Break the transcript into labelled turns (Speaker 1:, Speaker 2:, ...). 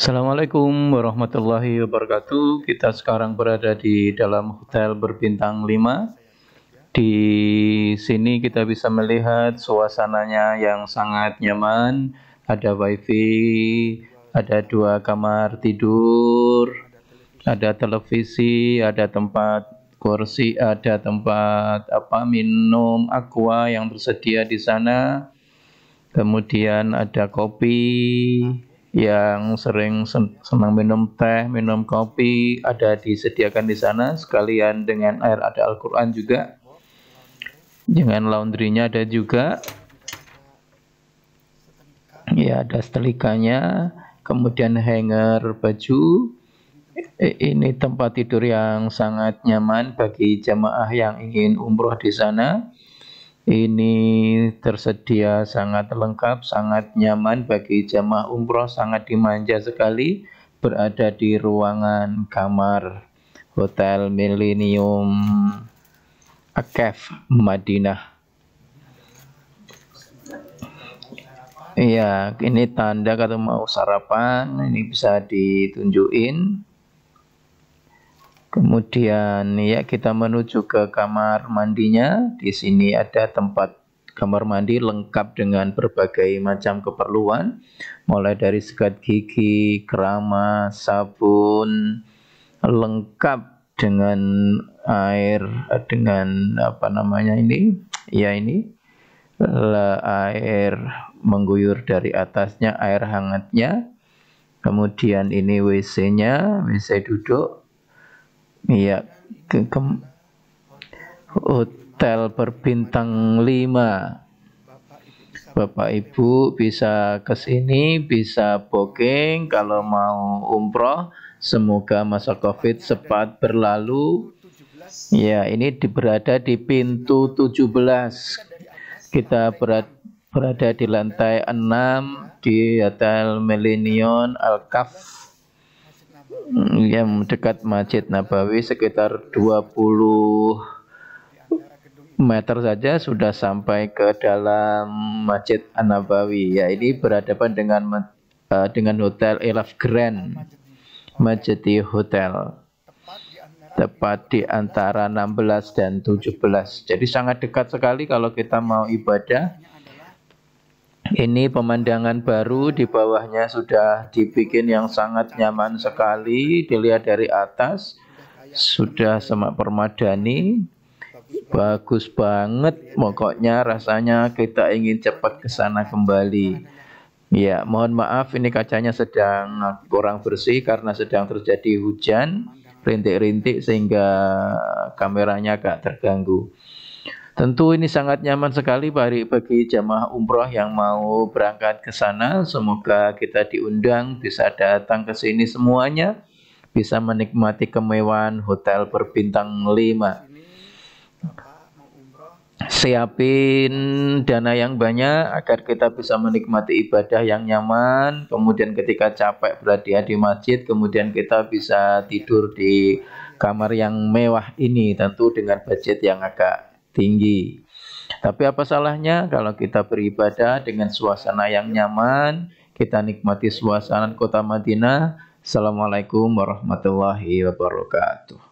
Speaker 1: Assalamualaikum warahmatullahi wabarakatuh. Kita sekarang berada di dalam hotel berbintang 5. Di sini kita bisa melihat suasananya yang sangat nyaman. Ada wifi, ada dua kamar tidur, ada televisi, ada tempat kursi, ada tempat apa minum aqua yang tersedia di sana. Kemudian ada kopi, yang sering senang minum teh, minum kopi ada disediakan di sana sekalian dengan air ada Al-Qur'an juga. Dengan laundrynya ada juga. Ya, ada setelikanya, kemudian hanger baju. Ini tempat tidur yang sangat nyaman bagi jamaah yang ingin umroh di sana ini tersedia sangat lengkap, sangat nyaman bagi jamaah umroh, sangat dimanja sekali berada di ruangan kamar Hotel Millennium Akef Madinah. Iya, ini tanda kalau mau sarapan, ini bisa ditunjukin. Kemudian ya kita menuju ke kamar mandinya. Di sini ada tempat kamar mandi lengkap dengan berbagai macam keperluan, mulai dari sikat gigi, keramas, sabun, lengkap dengan air dengan apa namanya ini? Ya ini air mengguyur dari atasnya air hangatnya. Kemudian ini WC-nya, WC duduk Iya, ke, ke hotel berbintang 5. Bapak Ibu bisa ke sini, bisa booking kalau mau umroh. Semoga masa Covid cepat berlalu. Ya, ini berada di pintu 17. Kita berat, berada di lantai 6 di Hotel Millennium Al-Kaf yang dekat Masjid Nabawi sekitar 20 meter saja sudah sampai ke dalam Masjid An-Nabawi. Ya, ini berhadapan dengan uh, dengan Hotel Elaf Grand Masjid Hotel. Tepat di antara 16 dan 17. Jadi sangat dekat sekali kalau kita mau ibadah ini pemandangan baru di bawahnya sudah dibikin yang sangat nyaman sekali. Dilihat dari atas sudah semak permadani. Bagus banget. Pokoknya rasanya kita ingin cepat ke sana kembali. Ya, mohon maaf ini kacanya sedang kurang bersih karena sedang terjadi hujan, rintik-rintik sehingga kameranya agak terganggu. Tentu ini sangat nyaman sekali bagi, bagi jamaah umroh yang mau berangkat ke sana. Semoga kita diundang, bisa datang ke sini semuanya, bisa menikmati kemewahan hotel berbintang 5. Siapin dana yang banyak agar kita bisa menikmati ibadah yang nyaman. Kemudian ketika capek berada di masjid, kemudian kita bisa tidur di kamar yang mewah ini tentu dengan budget yang agak tinggi. Tapi apa salahnya kalau kita beribadah dengan suasana yang nyaman, kita nikmati suasana kota Madinah. Assalamualaikum warahmatullahi wabarakatuh.